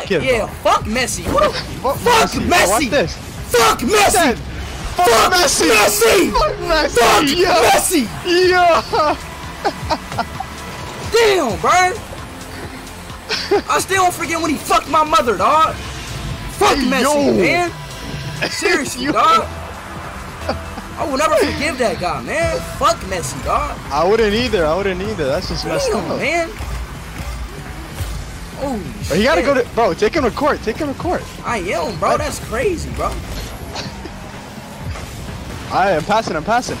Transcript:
kid. Yeah, fuck Messi. Who the Fuck fuck Messi. Messi? This. fuck Messi? Fuck Messi! Messi! Fuck Messi. Fuck yeah. Messi! Yeah. Damn, bro. I still don't forget when he fucked my mother, dog. Fuck Hey, Messi, yo. man. Seriously, dog. I will never forgive that guy, man. Fuck Messi, dog. I wouldn't either. I wouldn't either. That's just messed up. man. Oh, But you gotta go to, bro. Take him to court. Take him to court. I am, bro. That's crazy, bro. I am passing. I'm passing.